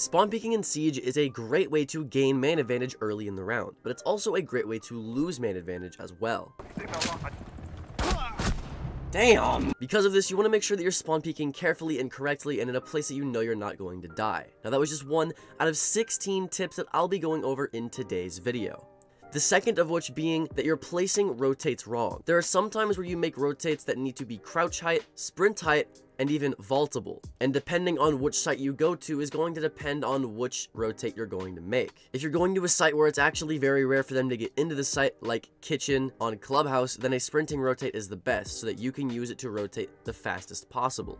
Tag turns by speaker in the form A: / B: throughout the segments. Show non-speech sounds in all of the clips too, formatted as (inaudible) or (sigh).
A: Spawn peeking in Siege is a great way to gain man advantage early in the round, but it's also a great way to lose man advantage as well. Damn! Because of this, you want to make sure that you're spawn peeking carefully and correctly and in a place that you know you're not going to die. Now that was just one out of 16 tips that I'll be going over in today's video. The second of which being that your placing rotates wrong. There are some times where you make rotates that need to be crouch height, sprint height, and even vaultable. And depending on which site you go to is going to depend on which rotate you're going to make. If you're going to a site where it's actually very rare for them to get into the site, like Kitchen on Clubhouse, then a sprinting rotate is the best so that you can use it to rotate the fastest possible.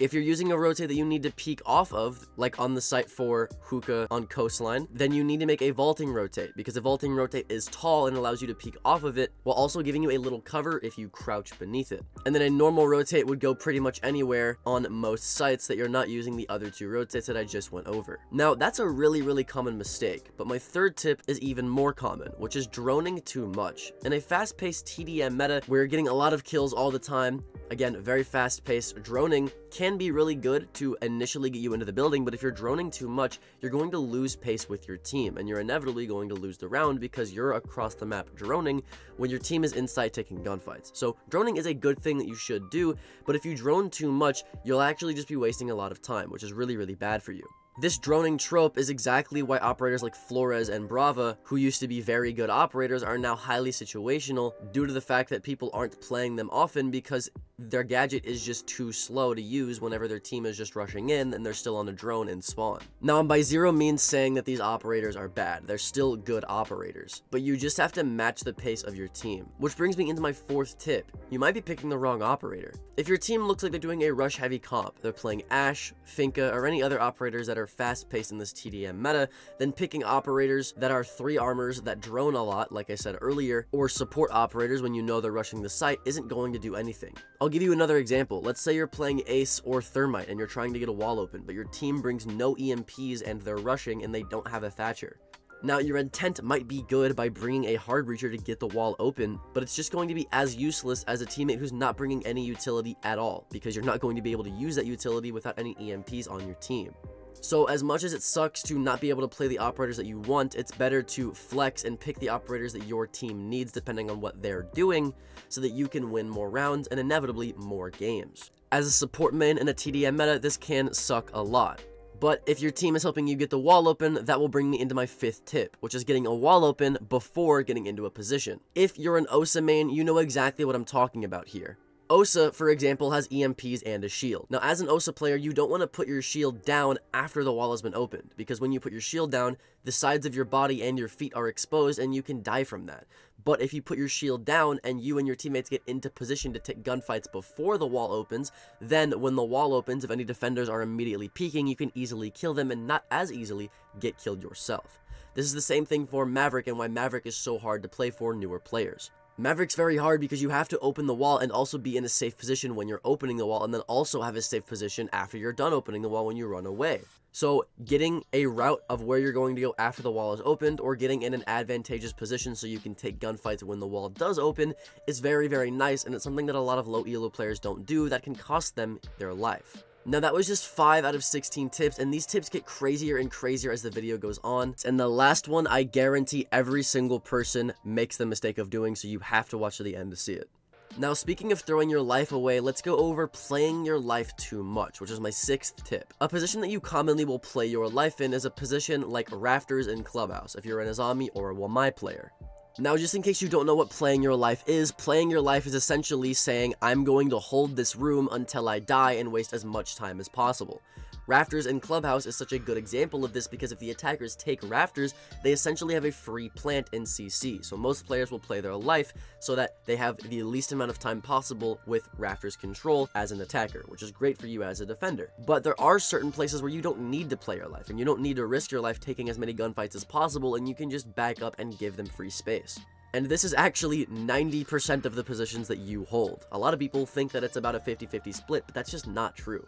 A: If you're using a rotate that you need to peek off of, like on the site for Hookah on Coastline, then you need to make a vaulting rotate because a vaulting rotate is tall and allows you to peek off of it while also giving you a little cover if you crouch beneath it. And then a normal rotate would go pretty much anywhere on most sites that you're not using the other two rotates that I just went over. Now, that's a really, really common mistake, but my third tip is even more common, which is droning too much. In a fast-paced TDM meta, where you're getting a lot of kills all the time, again, very fast-paced, droning can be really good to initially get you into the building, but if you're droning too much, you're going to lose pace with your team, and you're inevitably going to lose the round because you're across the map droning when your team is inside taking gunfights. So droning is a good thing that you should do, but if you drone too much, you'll actually just be wasting a lot of time, which is really, really bad for you. This droning trope is exactly why operators like Flores and Brava, who used to be very good operators, are now highly situational due to the fact that people aren't playing them often because their gadget is just too slow to use whenever their team is just rushing in and they're still on a drone and spawn. Now, I'm by zero means saying that these operators are bad. They're still good operators, but you just have to match the pace of your team. Which brings me into my fourth tip. You might be picking the wrong operator. If your team looks like they're doing a rush heavy comp, they're playing Ash, Finka, or any other operators that are fast paced in this TDM meta, then picking operators that are three armors that drone a lot, like I said earlier, or support operators when you know they're rushing the site isn't going to do anything. I'll give you another example. Let's say you're playing Ace or Thermite and you're trying to get a wall open, but your team brings no EMPs and they're rushing and they don't have a Thatcher. Now, your intent might be good by bringing a hard breacher to get the wall open, but it's just going to be as useless as a teammate who's not bringing any utility at all, because you're not going to be able to use that utility without any EMPs on your team. So as much as it sucks to not be able to play the operators that you want, it's better to flex and pick the operators that your team needs depending on what they're doing so that you can win more rounds and inevitably more games. As a support main in a TDM meta, this can suck a lot. But if your team is helping you get the wall open, that will bring me into my fifth tip, which is getting a wall open before getting into a position. If you're an Osa main, you know exactly what I'm talking about here. Osa, for example, has EMPs and a shield. Now, as an Osa player, you don't want to put your shield down after the wall has been opened, because when you put your shield down, the sides of your body and your feet are exposed and you can die from that. But if you put your shield down and you and your teammates get into position to take gunfights before the wall opens, then when the wall opens, if any defenders are immediately peeking, you can easily kill them and not as easily get killed yourself. This is the same thing for Maverick and why Maverick is so hard to play for newer players. Maverick's very hard because you have to open the wall and also be in a safe position when you're opening the wall and then also have a safe position after you're done opening the wall when you run away. So getting a route of where you're going to go after the wall is opened or getting in an advantageous position so you can take gunfights when the wall does open is very, very nice and it's something that a lot of low elo players don't do that can cost them their life. Now that was just 5 out of 16 tips, and these tips get crazier and crazier as the video goes on. And the last one, I guarantee every single person makes the mistake of doing, so you have to watch to the end to see it. Now, speaking of throwing your life away, let's go over playing your life too much, which is my sixth tip. A position that you commonly will play your life in is a position like Rafters in Clubhouse, if you're an Azami or a Wamai player. Now, just in case you don't know what playing your life is, playing your life is essentially saying, I'm going to hold this room until I die and waste as much time as possible. Rafters and Clubhouse is such a good example of this because if the attackers take Rafters, they essentially have a free plant in CC. So most players will play their life so that they have the least amount of time possible with Rafters control as an attacker, which is great for you as a defender. But there are certain places where you don't need to play your life, and you don't need to risk your life taking as many gunfights as possible, and you can just back up and give them free space. And this is actually 90% of the positions that you hold. A lot of people think that it's about a 50-50 split, but that's just not true.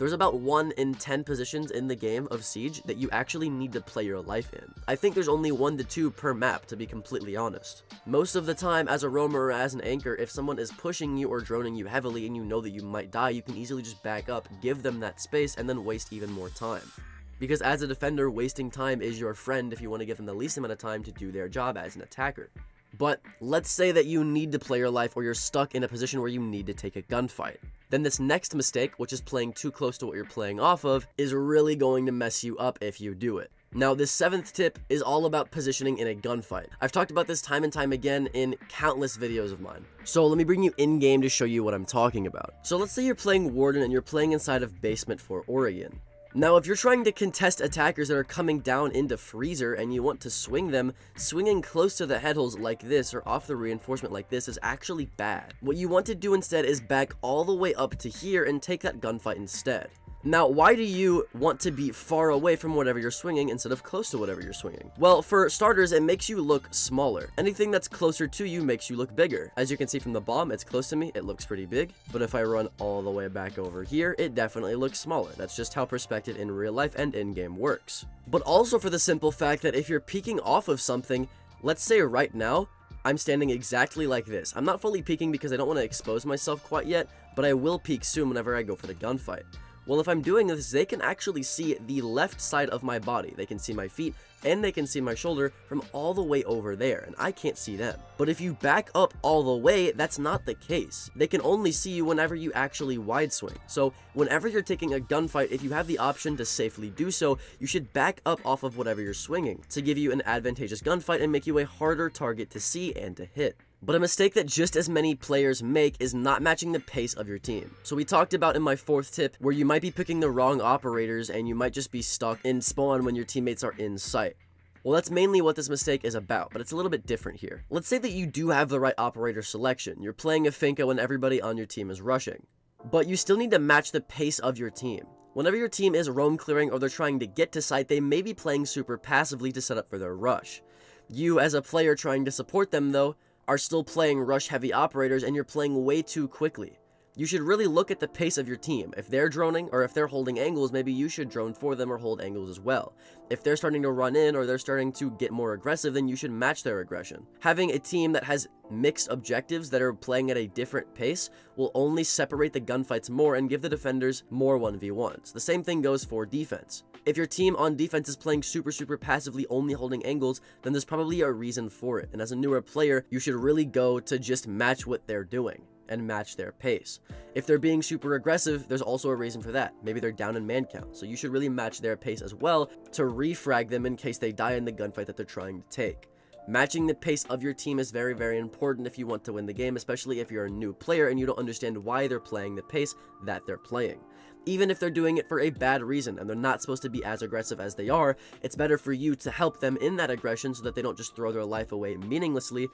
A: There's about 1 in 10 positions in the game of Siege that you actually need to play your life in. I think there's only 1 to 2 per map, to be completely honest. Most of the time, as a roamer or as an anchor, if someone is pushing you or droning you heavily and you know that you might die, you can easily just back up, give them that space, and then waste even more time. because as a defender, wasting time is your friend if you want to give them the least amount of time to do their job as an attacker. But let's say that you need to play your life or you're stuck in a position where you need to take a gunfight. Then this next mistake, which is playing too close to what you're playing off of, is really going to mess you up if you do it. Now, this seventh tip is all about positioning in a gunfight. I've talked about this time and time again in countless videos of mine. So let me bring you in-game to show you what I'm talking about. So let's say you're playing Warden and you're playing inside of Basement for Oregon. Now, if you're trying to contest attackers that are coming down into Freezer and you want to swing them, swinging close to the head holes like this or off the reinforcement like this is actually bad. What you want to do instead is back all the way up to here and take that gunfight instead. Now, why do you want to be far away from whatever you're swinging instead of close to whatever you're swinging? Well, for starters, it makes you look smaller. Anything that's closer to you makes you look bigger. As you can see from the bomb, it's close to me, it looks pretty big. But if I run all the way back over here, it definitely looks smaller. That's just how perspective in real life and in-game works. But also for the simple fact that if you're peeking off of something, let's say right now, I'm standing exactly like this. I'm not fully peeking because I don't want to expose myself quite yet, but I will peek soon whenever I go for the gunfight. Well, if I'm doing this, they can actually see the left side of my body. They can see my feet, and they can see my shoulder from all the way over there, and I can't see them. But if you back up all the way, that's not the case. They can only see you whenever you actually wide swing. So whenever you're taking a gunfight, if you have the option to safely do so, you should back up off of whatever you're swinging to give you an advantageous gunfight and make you a harder target to see and to hit. But a mistake that just as many players make is not matching the pace of your team. So we talked about in my fourth tip where you might be picking the wrong operators and you might just be stuck in spawn when your teammates are in sight. Well, that's mainly what this mistake is about, but it's a little bit different here. Let's say that you do have the right operator selection. You're playing a Finka and everybody on your team is rushing. But you still need to match the pace of your team. Whenever your team is roam clearing or they're trying to get to site, they may be playing super passively to set up for their rush. You, as a player trying to support them, though, are still playing rush heavy operators and you're playing way too quickly. You should really look at the pace of your team. If they're droning or if they're holding angles, maybe you should drone for them or hold angles as well. If they're starting to run in or they're starting to get more aggressive, then you should match their aggression. Having a team that has mixed objectives that are playing at a different pace will only separate the gunfights more and give the defenders more 1v1s. The same thing goes for defense. If your team on defense is playing super, super passively, only holding angles, then there's probably a reason for it. And as a newer player, you should really go to just match what they're doing and match their pace. If they're being super aggressive, there's also a reason for that. Maybe they're down in man count, so you should really match their pace as well to refrag them in case they die in the gunfight that they're trying to take. Matching the pace of your team is very, very important if you want to win the game, especially if you're a new player and you don't understand why they're playing the pace that they're playing even if they're doing it for a bad reason and they're not supposed to be as aggressive as they are, it's better for you to help them in that aggression so that they don't just throw their life away meaninglessly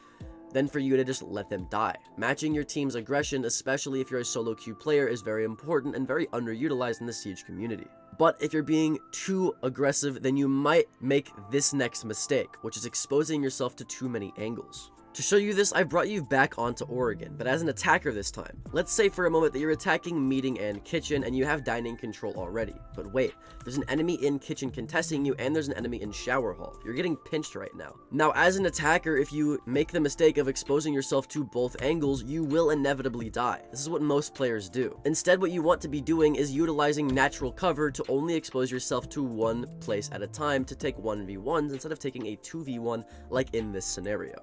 A: than for you to just let them die. Matching your team's aggression, especially if you're a solo queue player, is very important and very underutilized in the Siege community. But if you're being too aggressive, then you might make this next mistake, which is exposing yourself to too many angles. To show you this, I brought you back onto Oregon, but as an attacker this time. Let's say for a moment that you're attacking meeting and kitchen and you have dining control already. But wait, there's an enemy in kitchen contesting you and there's an enemy in shower hall. You're getting pinched right now. Now, as an attacker, if you make the mistake of exposing yourself to both angles, you will inevitably die. This is what most players do. Instead, what you want to be doing is utilizing natural cover to only expose yourself to one place at a time to take 1v1s instead of taking a 2v1 like in this scenario.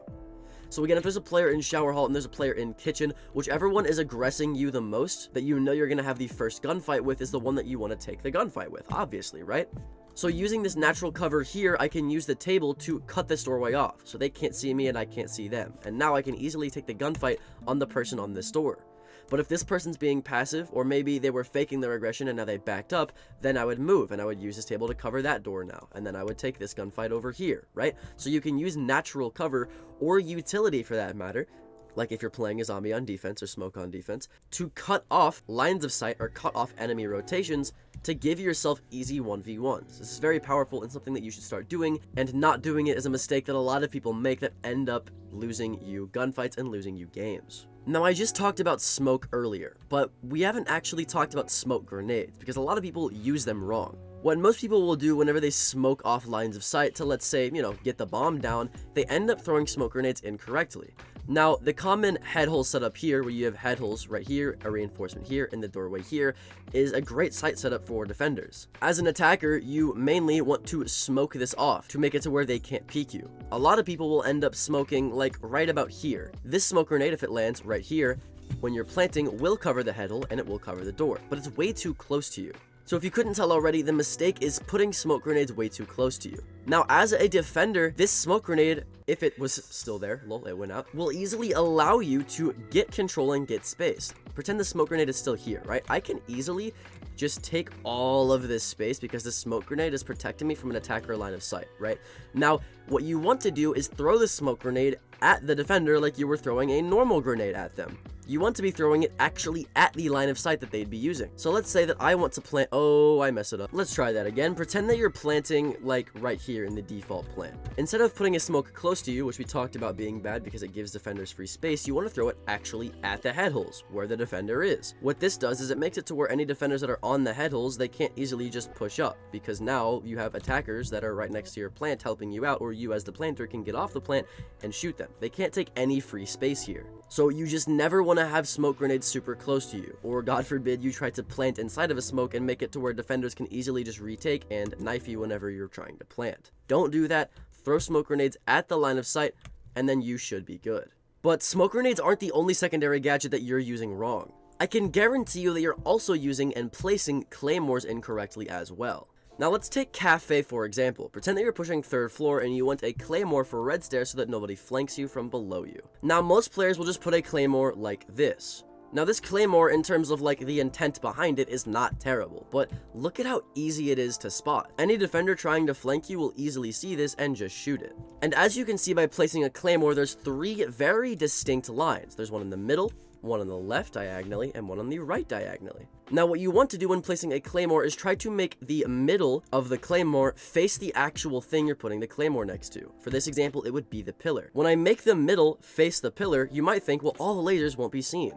A: So again, if there's a player in shower hall and there's a player in kitchen, whichever one is aggressing you the most, that you know you're going to have the first gunfight with is the one that you want to take the gunfight with, obviously, right? So using this natural cover here, I can use the table to cut this doorway off, so they can't see me and I can't see them. And now I can easily take the gunfight on the person on this door. But if this person's being passive, or maybe they were faking their aggression and now they backed up, then I would move and I would use this table to cover that door now. And then I would take this gunfight over here, right? So you can use natural cover or utility for that matter like if you're playing Azami on defense or smoke on defense, to cut off lines of sight or cut off enemy rotations to give yourself easy 1v1s. This is very powerful and something that you should start doing, and not doing it is a mistake that a lot of people make that end up losing you gunfights and losing you games. Now, I just talked about smoke earlier, but we haven't actually talked about smoke grenades, because a lot of people use them wrong. What most people will do whenever they smoke off lines of sight to, let's say, you know, get the bomb down, they end up throwing smoke grenades incorrectly. Now, the common head hole setup here, where you have head holes right here, a reinforcement here, and the doorway here, is a great sight setup for defenders. As an attacker, you mainly want to smoke this off to make it to where they can't peek you. A lot of people will end up smoking like right about here. This smoke grenade, if it lands right here, when you're planting, will cover the head hole and it will cover the door, but it's way too close to you. So if you couldn't tell already, the mistake is putting smoke grenades way too close to you. Now, as a defender, this smoke grenade, if it was still there, lol, it went out, will easily allow you to get control and get space. Pretend the smoke grenade is still here, right? I can easily just take all of this space because the smoke grenade is protecting me from an attacker line of sight, right? Now, what you want to do is throw the smoke grenade at the defender like you were throwing a normal grenade at them. You want to be throwing it actually at the line of sight that they'd be using. So let's say that I want to plant, oh, I mess it up. Let's try that again. Pretend that you're planting like right here in the default plant. Instead of putting a smoke close to you, which we talked about being bad because it gives defenders free space, you want to throw it actually at the head holes, where the defender is. What this does is it makes it to where any defenders that are on the head holes, they can't easily just push up, because now you have attackers that are right next to your plant helping you out, or you as the planter can get off the plant and shoot them. They can't take any free space here. So you just never want to have smoke grenades super close to you, or god (laughs) forbid you try to plant inside of a smoke and make it to where defenders can easily just retake and knife you whenever you're trying to plant. Don't do that, throw smoke grenades at the line of sight, and then you should be good. But smoke grenades aren't the only secondary gadget that you're using wrong. I can guarantee you that you're also using and placing claymores incorrectly as well. Now let's take Cafe for example. Pretend that you're pushing third floor and you want a claymore for red stairs so that nobody flanks you from below you. Now most players will just put a claymore like this. Now this claymore in terms of like the intent behind it is not terrible, but look at how easy it is to spot. Any defender trying to flank you will easily see this and just shoot it. And as you can see by placing a claymore, there's three very distinct lines. There's one in the middle, one on the left diagonally, and one on the right diagonally. Now what you want to do when placing a claymore is try to make the middle of the claymore face the actual thing you're putting the claymore next to. For this example, it would be the pillar. When I make the middle face the pillar, you might think, well, all the lasers won't be seen.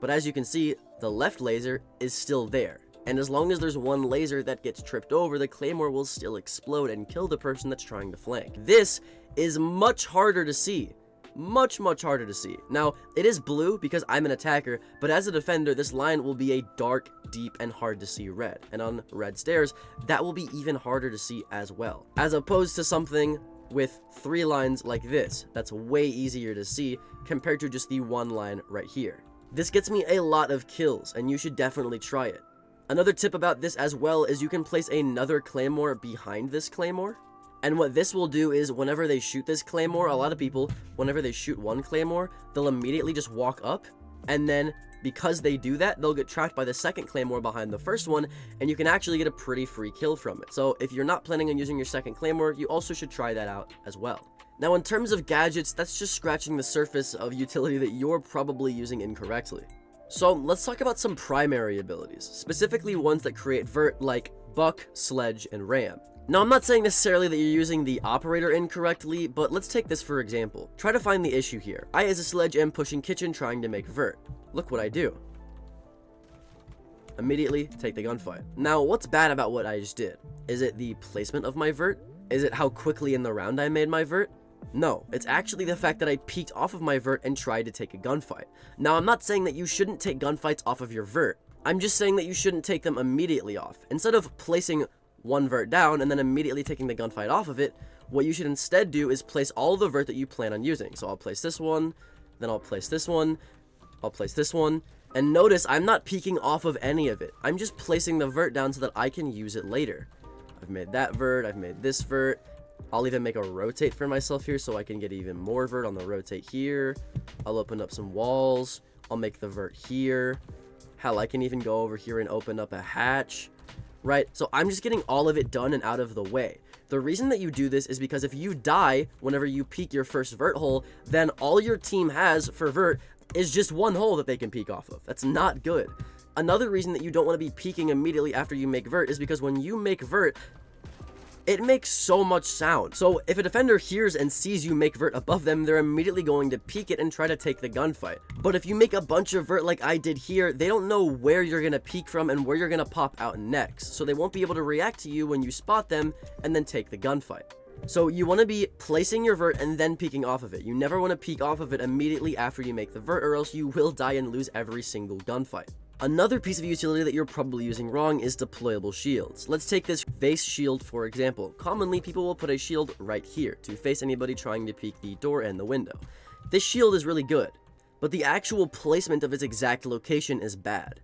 A: But as you can see, the left laser is still there. And as long as there's one laser that gets tripped over, the claymore will still explode and kill the person that's trying to flank. This is much harder to see much, much harder to see. Now, it is blue because I'm an attacker, but as a defender, this line will be a dark, deep, and hard to see red. And on red stairs, that will be even harder to see as well. As opposed to something with three lines like this, that's way easier to see compared to just the one line right here. This gets me a lot of kills, and you should definitely try it. Another tip about this as well is you can place another claymore behind this claymore, and what this will do is whenever they shoot this claymore, a lot of people, whenever they shoot one claymore, they'll immediately just walk up. And then because they do that, they'll get trapped by the second claymore behind the first one, and you can actually get a pretty free kill from it. So if you're not planning on using your second claymore, you also should try that out as well. Now in terms of gadgets, that's just scratching the surface of utility that you're probably using incorrectly. So let's talk about some primary abilities, specifically ones that create vert like Buck, Sledge, and Ram. Now, I'm not saying necessarily that you're using the operator incorrectly, but let's take this for example. Try to find the issue here. I, as a sledge, am pushing kitchen trying to make vert. Look what I do. Immediately take the gunfight. Now, what's bad about what I just did? Is it the placement of my vert? Is it how quickly in the round I made my vert? No, it's actually the fact that I peeked off of my vert and tried to take a gunfight. Now, I'm not saying that you shouldn't take gunfights off of your vert. I'm just saying that you shouldn't take them immediately off. Instead of placing one vert down and then immediately taking the gunfight off of it, what you should instead do is place all the vert that you plan on using. So I'll place this one, then I'll place this one, I'll place this one, and notice I'm not peeking off of any of it. I'm just placing the vert down so that I can use it later. I've made that vert, I've made this vert. I'll even make a rotate for myself here so I can get even more vert on the rotate here. I'll open up some walls. I'll make the vert here. Hell, I can even go over here and open up a hatch right? So I'm just getting all of it done and out of the way. The reason that you do this is because if you die whenever you peek your first vert hole, then all your team has for vert is just one hole that they can peek off of. That's not good. Another reason that you don't want to be peeking immediately after you make vert is because when you make vert, it makes so much sound. So if a defender hears and sees you make vert above them, they're immediately going to peek it and try to take the gunfight. But if you make a bunch of vert like I did here, they don't know where you're going to peek from and where you're going to pop out next. So they won't be able to react to you when you spot them and then take the gunfight. So you want to be placing your vert and then peeking off of it. You never want to peek off of it immediately after you make the vert or else you will die and lose every single gunfight. Another piece of utility that you're probably using wrong is deployable shields. Let's take this face shield for example. Commonly, people will put a shield right here to face anybody trying to peek the door and the window. This shield is really good, but the actual placement of its exact location is bad.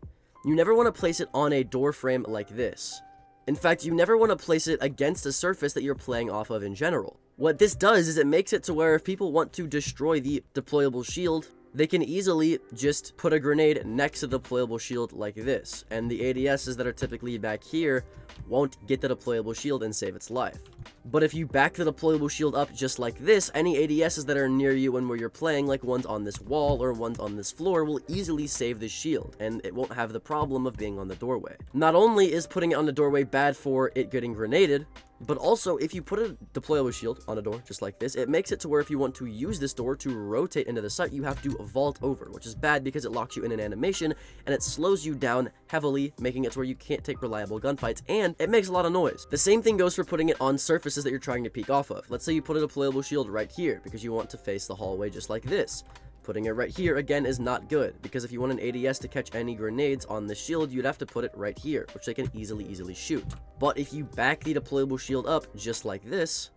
A: You never want to place it on a door frame like this. In fact, you never want to place it against a surface that you're playing off of in general. What this does is it makes it to where if people want to destroy the deployable shield, they can easily just put a grenade next to the deployable shield like this, and the ADSs that are typically back here won't get the deployable shield and save its life. But if you back the deployable shield up just like this, any ADSs that are near you and where you're playing, like ones on this wall or ones on this floor, will easily save the shield, and it won't have the problem of being on the doorway. Not only is putting it on the doorway bad for it getting grenaded, but also, if you put a deployable shield on a door, just like this, it makes it to where if you want to use this door to rotate into the site, you have to vault over, which is bad because it locks you in an animation, and it slows you down heavily, making it to where you can't take reliable gunfights, and it makes a lot of noise. The same thing goes for putting it on surfaces that you're trying to peek off of. Let's say you put a deployable shield right here, because you want to face the hallway just like this. Putting it right here, again, is not good, because if you want an ADS to catch any grenades on the shield, you'd have to put it right here, which they can easily, easily shoot. But if you back the deployable shield up just like this,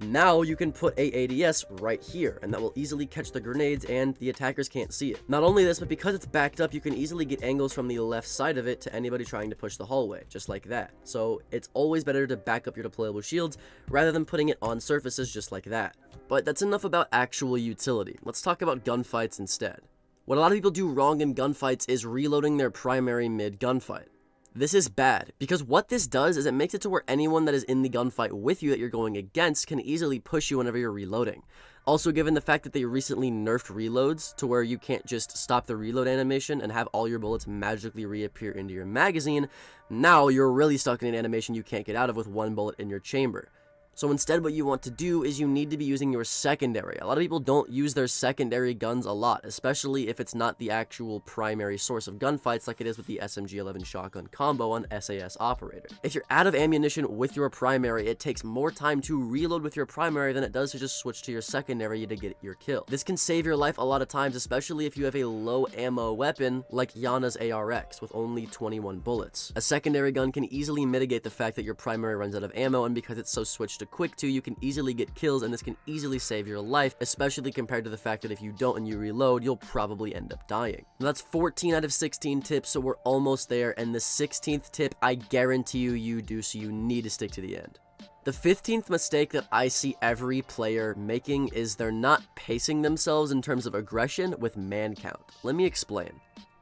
A: now you can put a ADS right here, and that will easily catch the grenades and the attackers can't see it. Not only this, but because it's backed up, you can easily get angles from the left side of it to anybody trying to push the hallway, just like that. So it's always better to back up your deployable shields rather than putting it on surfaces just like that. But that's enough about actual utility. Let's talk about gunfights instead. What a lot of people do wrong in gunfights is reloading their primary mid gunfight. This is bad, because what this does is it makes it to where anyone that is in the gunfight with you that you're going against can easily push you whenever you're reloading. Also, given the fact that they recently nerfed reloads to where you can't just stop the reload animation and have all your bullets magically reappear into your magazine, now you're really stuck in an animation you can't get out of with one bullet in your chamber. So instead what you want to do is you need to be using your secondary. A lot of people don't use their secondary guns a lot, especially if it's not the actual primary source of gunfights like it is with the SMG-11 shotgun combo on SAS Operator. If you're out of ammunition with your primary, it takes more time to reload with your primary than it does to just switch to your secondary to get your kill. This can save your life a lot of times, especially if you have a low ammo weapon like Iana's ARX with only 21 bullets. A secondary gun can easily mitigate the fact that your primary runs out of ammo and because it's so switched to quick to, you can easily get kills and this can easily save your life, especially compared to the fact that if you don't and you reload, you'll probably end up dying. Now, that's 14 out of 16 tips, so we're almost there, and the 16th tip, I guarantee you you do, so you need to stick to the end. The 15th mistake that I see every player making is they're not pacing themselves in terms of aggression with man count. Let me explain.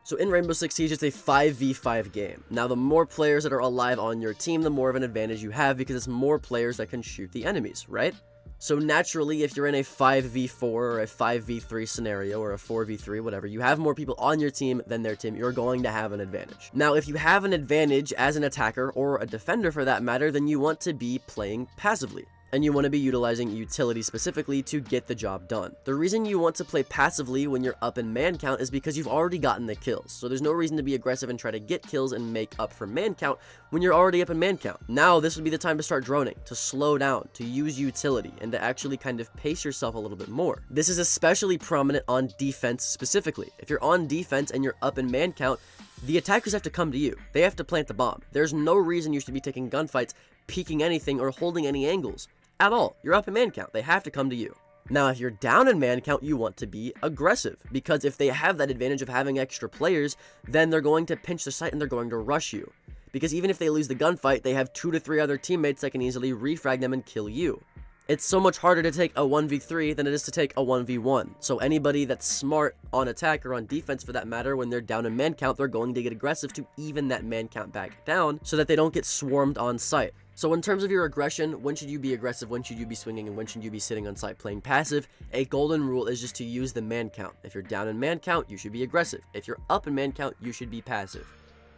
A: So in Rainbow Six Siege, it's a 5v5 game. Now, the more players that are alive on your team, the more of an advantage you have because it's more players that can shoot the enemies, right? So naturally, if you're in a 5v4 or a 5v3 scenario or a 4v3, whatever, you have more people on your team than their team, you're going to have an advantage. Now, if you have an advantage as an attacker or a defender for that matter, then you want to be playing passively and you want to be utilizing utility specifically to get the job done. The reason you want to play passively when you're up in man count is because you've already gotten the kills, so there's no reason to be aggressive and try to get kills and make up for man count when you're already up in man count. Now, this would be the time to start droning, to slow down, to use utility, and to actually kind of pace yourself a little bit more. This is especially prominent on defense specifically. If you're on defense and you're up in man count, the attackers have to come to you. They have to plant the bomb. There's no reason you should be taking gunfights, peeking anything, or holding any angles at all. You're up in man count. They have to come to you. Now, if you're down in man count, you want to be aggressive, because if they have that advantage of having extra players, then they're going to pinch the site and they're going to rush you. Because even if they lose the gunfight, they have two to three other teammates that can easily refrag them and kill you. It's so much harder to take a 1v3 than it is to take a 1v1. So anybody that's smart on attack or on defense for that matter, when they're down in man count, they're going to get aggressive to even that man count back down so that they don't get swarmed on site. So in terms of your aggression, when should you be aggressive, when should you be swinging, and when should you be sitting on site playing passive? A golden rule is just to use the man count. If you're down in man count, you should be aggressive. If you're up in man count, you should be passive.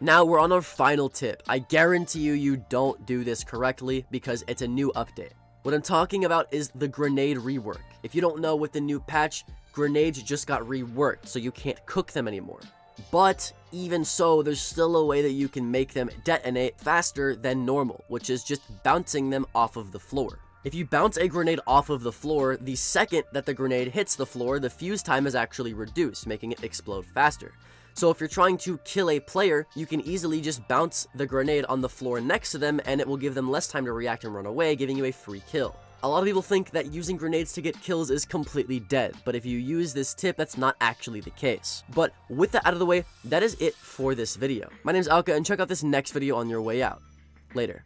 A: Now we're on our final tip. I guarantee you you don't do this correctly because it's a new update. What I'm talking about is the grenade rework. If you don't know with the new patch, grenades just got reworked so you can't cook them anymore. But even so, there's still a way that you can make them detonate faster than normal, which is just bouncing them off of the floor. If you bounce a grenade off of the floor, the second that the grenade hits the floor, the fuse time is actually reduced, making it explode faster. So if you're trying to kill a player, you can easily just bounce the grenade on the floor next to them and it will give them less time to react and run away, giving you a free kill. A lot of people think that using grenades to get kills is completely dead, but if you use this tip, that's not actually the case. But with that out of the way, that is it for this video. My name is Alka, and check out this next video on your way out. Later.